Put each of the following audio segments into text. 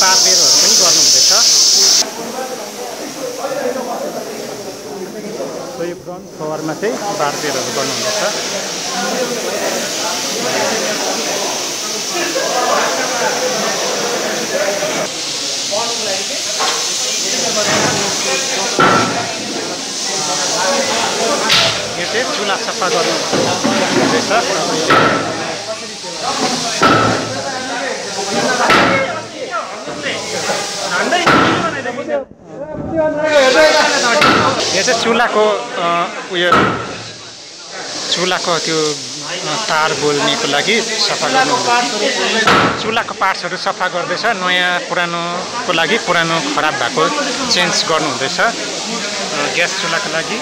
बारबेरहरू पनि गर्नुहुँदैछ। फ्लोवरमा चाहिँ बारबेरहरू गर्नुहुँदैछ। यो चाहिँ चुला सफा गर्नु यो चाहिँ चुलाको अ, उयो चुलाको त्यो तार बोल्नेको लागि सफा गर्नु चुलाको पार्ट्सहरू सफा गर्दैछ नयाँ पुरानोको लागि पुरानो खराब भएको चेन्ज गर्नुहुँदैछ। अ, ग्यास चुलाको लागि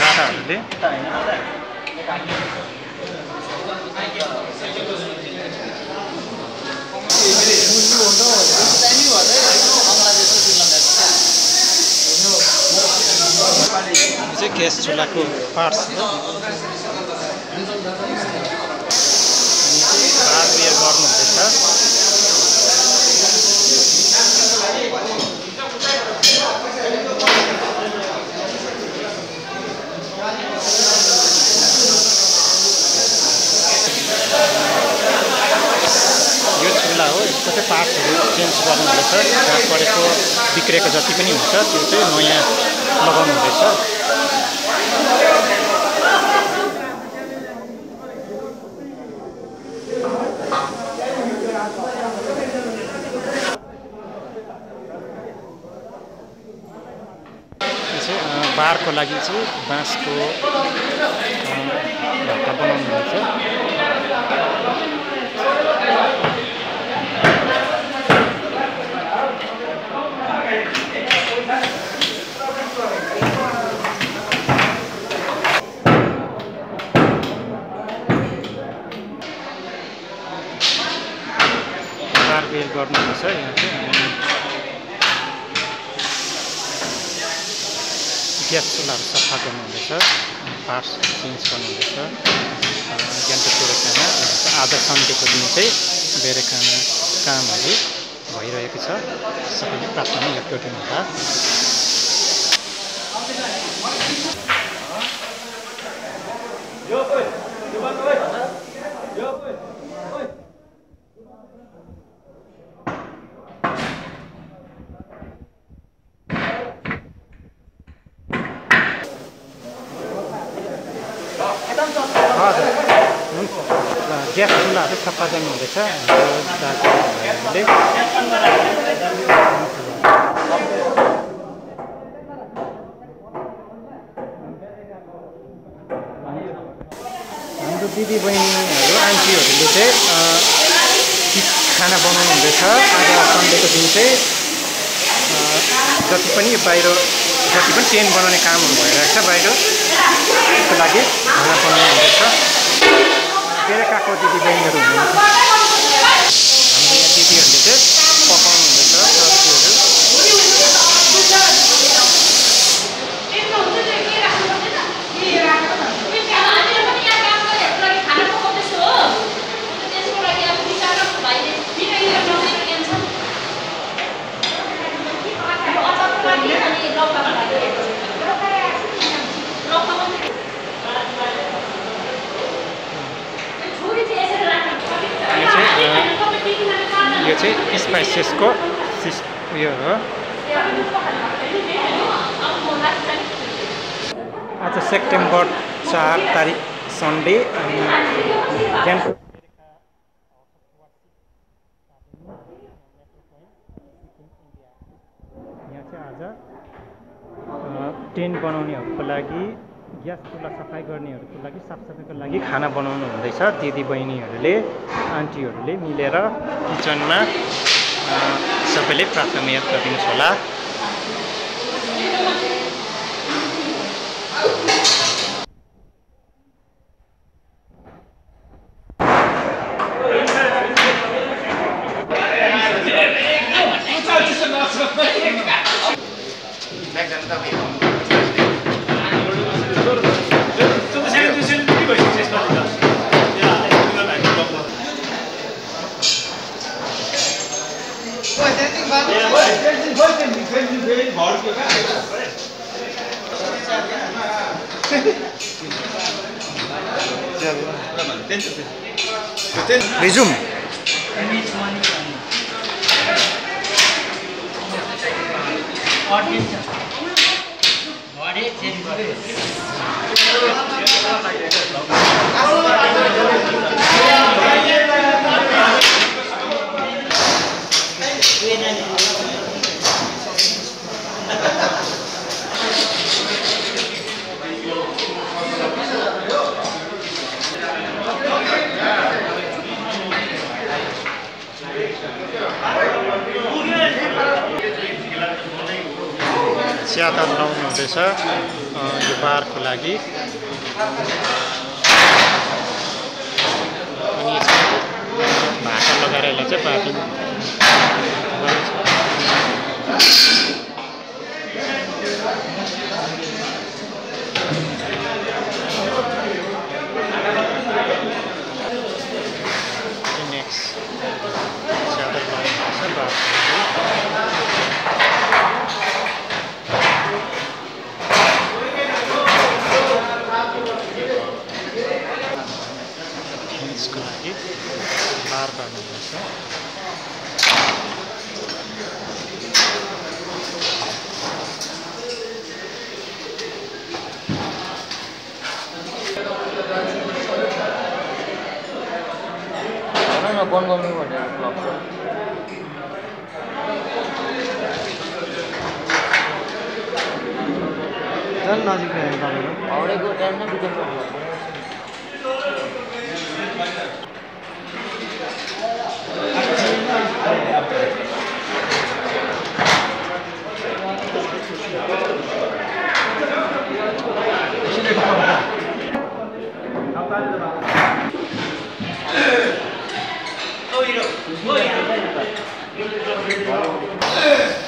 दादाहरूले चाहिँ ग्यास चुलाको पार्ट्स हो बारबेर गर्नुहुँदैछ यो चुला हो यसको चाहिँ पार्ट्सहरू चेन्ज गर्नुहुँदैछ जहाँ परेको बिग्रेको जति पनि हुन्छ त्यो चाहिँ नयाँ लगाउनु हुँदैछ बारको लागि चाहिँ बाँसको अ, भट्टा बारबेर गर्नुहुँदैछ यहाँ चाहिँ। ग्यास चुलाहरू सफा गर्नुहुँदैछ पार्ट्स चेन्ज गर्नुहुँदैछ। ज्ञानको बेरेखाना आज सन्डेको दिन चाहिँ बेरेखाना कामहरू भइरहेको छ। सबैले प्रार्थना याद गरिदिनु होला हजुर हुन्छ ल, ग्यास चुलाहरू गर्नुहुँदैछ हाम्रो दिदी बहिनीहरू आन्टीहरूले चाहिँ खाना बनाउनु हुँदैछ। आज सन्डेको दिन चाहिँ जति पनि बाहिर जति पनि टेन्ट बनाउने कामहरू भइरहेको छ बाहिर त्यसको लागि खाना बनाउनु हुँदैछ। बेलुकाको दिदी बहिनीहरू हुनुहुन्छ हाम्रो यहाँ दिदीहरूले चाहिँ पकाउनु हुँदैछ सब्जीहरू यो चाहिँ अ, यो चाहिँ स्पाइसेसको सिस उयो हो आज सेप्टेम्बर चार तारिक सन्डे अनि यहाँ चाहिँ आज टेन्ट बनाउनेहरूको लागि ग्यास चुल्हा सफाइ गर्नेहरूको लागि साफसफाइको लागि खाना बनाउनु हुँदैछ दिदी बहिनीहरूले आन्टीहरूले मिलेर किचनमा सबैले प्राथमिक याद गरिदिनुहोस् होला 레줌 च्यादर लाउनु हुँदैछ यो बारको लागि। अनि भाका लगाएर यसलाई चाहिँ पापिङ चल नाजिक में है मेरा और एक और टाइम ना become Oh, you know. Oh, yeah.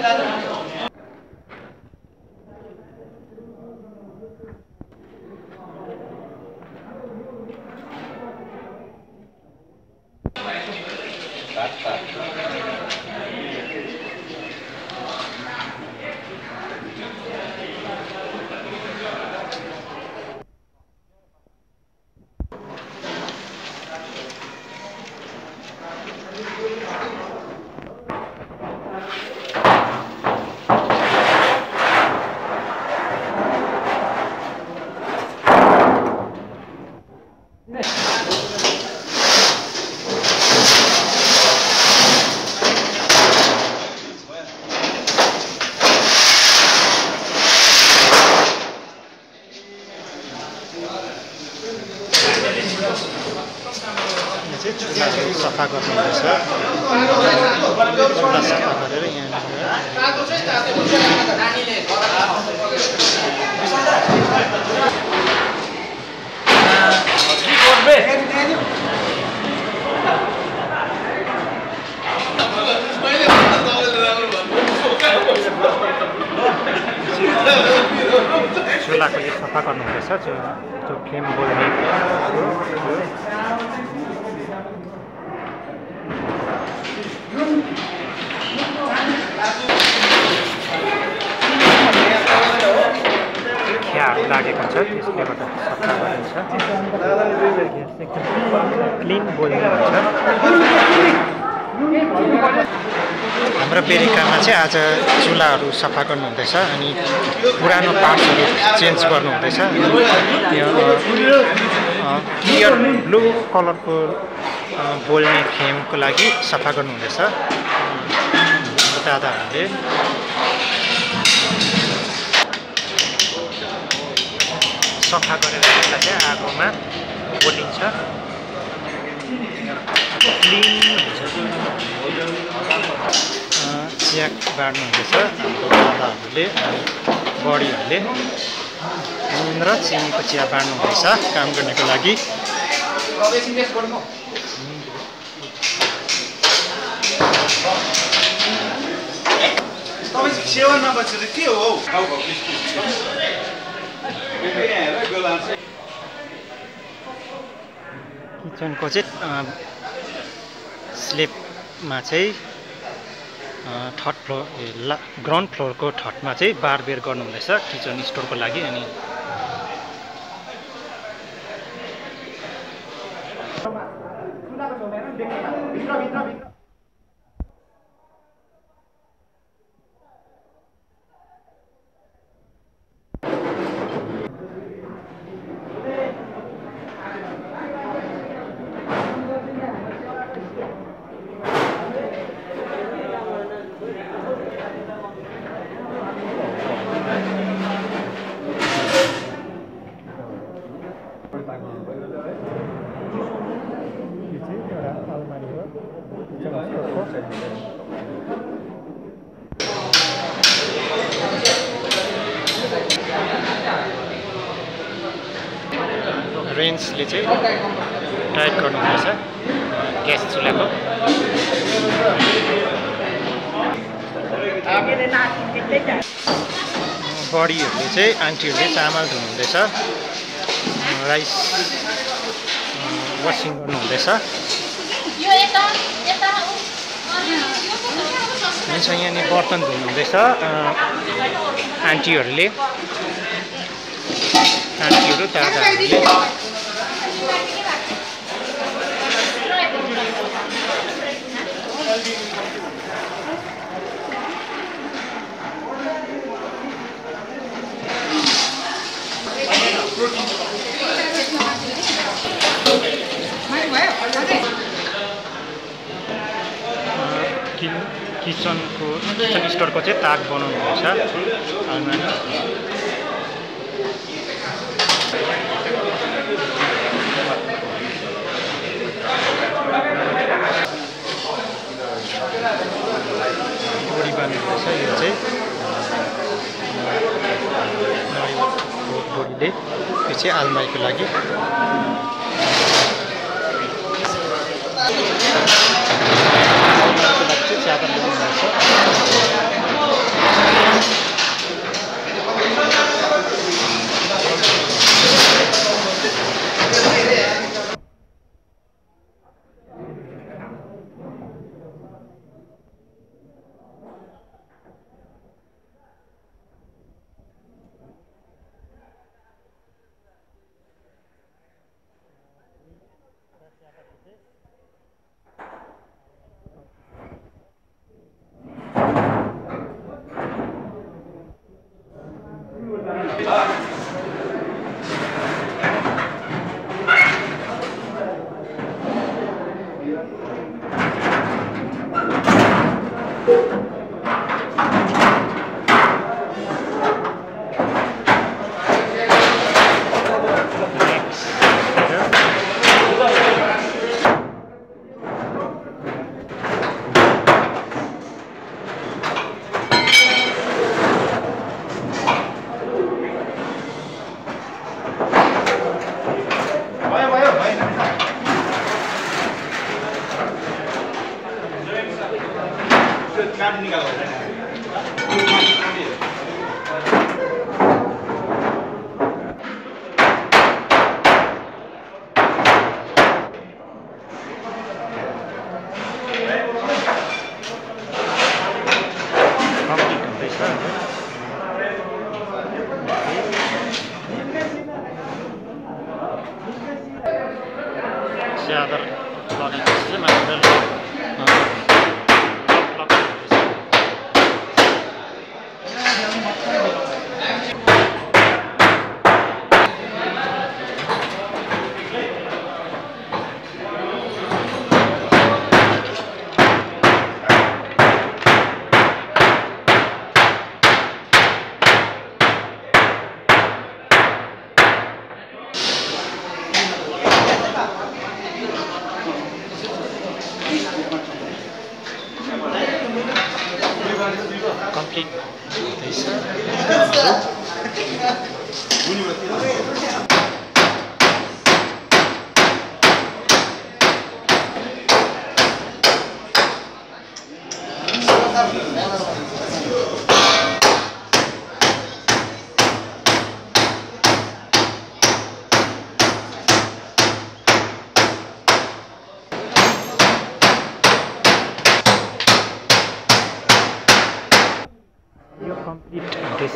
della ragione. सफा गर्नुहुँदैछ। चुला सफा गरेर यहाँनिर। चुलाको सफा गर्नुहुँदैछ जो फ्लेम बोल्ने त्यो खियाहरू लागेको हुन्छ त्यसले गर्दा सफा गरिन्छ एकदम क्लिन बोल्ने हुन्छ हाम्रो बेरिकामा चाहिँ आज चुलाहरू सफा गर्नुहुँदैछ अनि पुरानो पार्ट्सहरू चेन्ज गर्नुहुँदैछ। क्लियर ब्लू कलरको बोल्ने फ्लेमको लागि सफा गर्नुहुँदैछ दादाहरूले सफा गरेर त्यसलाई चाहिँ आगोमा बोलिन्छ क्लिन हुन्छ चिया बाँड्नुहुँदैछ हाम्रो दादाहरूले बडीहरूले नुन र चिनीको चिया बाँड्नुहुँदैछ काम गर्नेको लागि सेवा नबसेर के हो किचनको चाहिँ स्लेपमा चाहिँ थर्ड फ्लोर ला ग्राउन्ड फ्लोरको थर्डमा चाहिँ बारबेर गर्नुहुँदैछ किचन स्टोरको लागि अनि यो चाहिँ एउटा अलमारी हो किचन स्टोरको रेन्जले चाहिँ टाइट गर्नुहुँदैछ ग्यास चुलाको। बडीहरूले चाहिँ आन्टीहरूले चामल धुनुहुँदैछ। राइस वासिङ गर्नुहुँदैछ। हुन्छ यहाँनिर बर्तन धुनुहुँदैछ आन्टीहरूले। आन्टीहरू दादाहरूले। कि किचनको किचन स्टोरको चाहिँ ताक बनाउनु हुँदैछ चाहिँ आलमारीको लागि।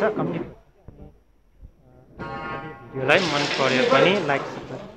कम्प्लिट हुँदैछ कम्प्लिट भिडियोलाई मन पर्यो भने लाइक सब्सक्राइब